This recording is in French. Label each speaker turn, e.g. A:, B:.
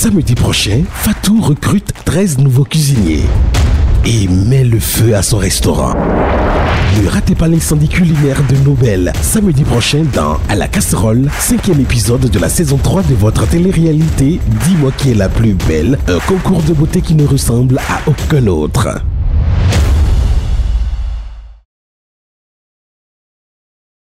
A: Samedi prochain, Fatou recrute 13 nouveaux cuisiniers et met le feu à son restaurant. Ne ratez pas l'incendie culinaire de Nobel samedi prochain dans À la casserole, cinquième épisode de la saison 3 de votre télé-réalité Dis-moi qui est la plus belle, un concours de beauté qui ne ressemble à aucun autre.